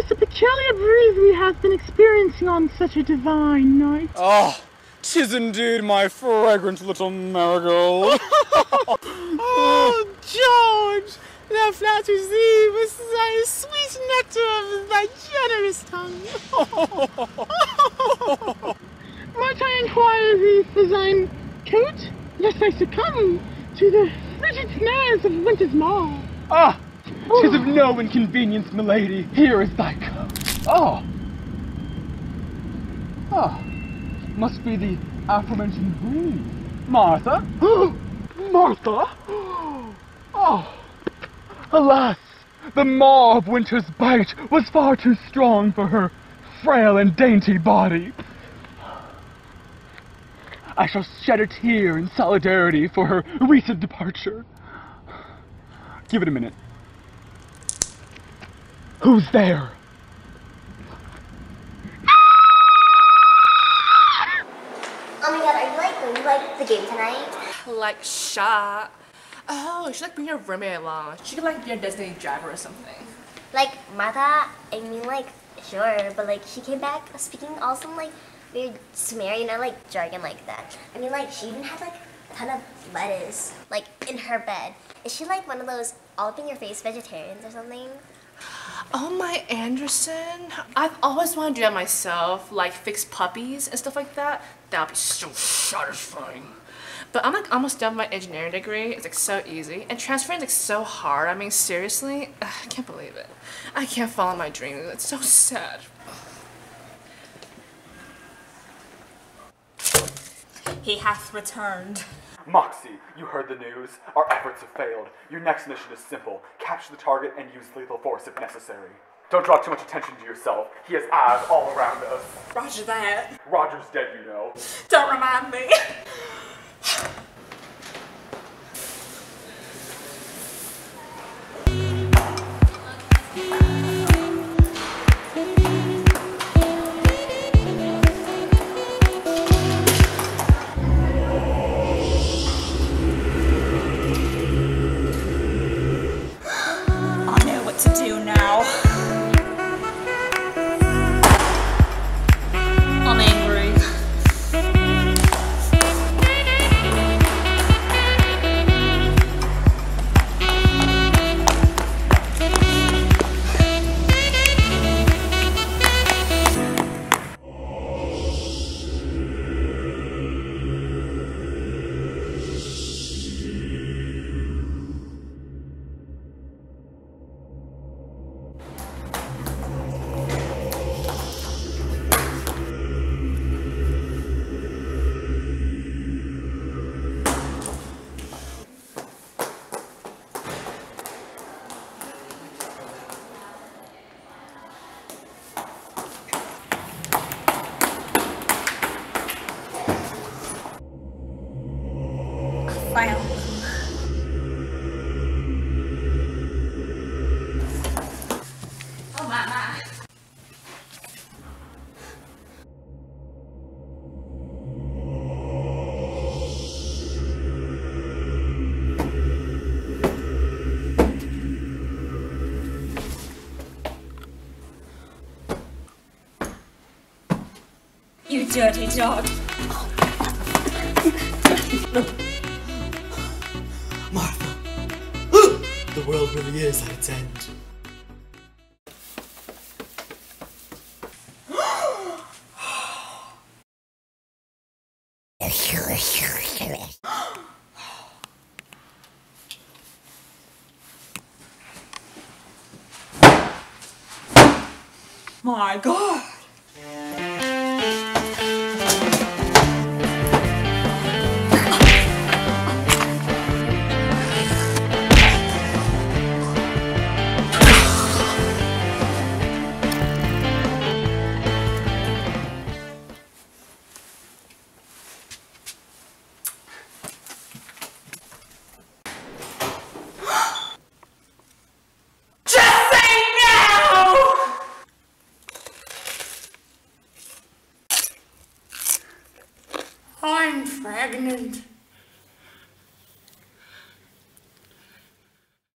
'tis a peculiar breeze we have been experiencing on such a divine night. Oh, tis indeed my fragrant little marigold. oh, George! Thou flatters thee with thy sweet nectar of thy generous tongue. Might I inquire thee for thine coat, lest I succumb to the frigid snares of winter's maw? Ah, tis of no inconvenience, milady. Here is thy coat. Oh. Ah, must be the aforementioned breeze. Martha? Martha? Oh. Alas, the maw of winter's bite was far too strong for her frail and dainty body. I shall shed a tear in solidarity for her recent departure. Give it a minute. Who's there? Oh my god, are you like going to like the game tonight? Like shot. Oh, you should like bring your roommate along. She could like be a designated driver or something. Like Martha, I mean like sure, but like she came back speaking all some like weird Sumerian or like jargon like that. I mean like she even had like a ton of lettuce like in her bed. Is she like one of those all up in your face vegetarians or something? Oh my Anderson. I've always wanted to do that myself, like fix puppies and stuff like that. That would be so satisfying. But I'm like almost done with my engineering degree. It's like so easy. And transferring is like so hard. I mean, seriously, I can't believe it. I can't follow my dreams. It's so sad. He hath returned. Moxie, you heard the news. Our efforts have failed. Your next mission is simple. Capture the target and use lethal force if necessary. Don't draw too much attention to yourself. He has eyes all around us. Roger that. Roger's dead, you know. Don't remind me. Found. Oh. You dirty dog. Martha! The world really is at its end. My god. I'm pregnant.